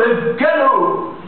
del ghetto.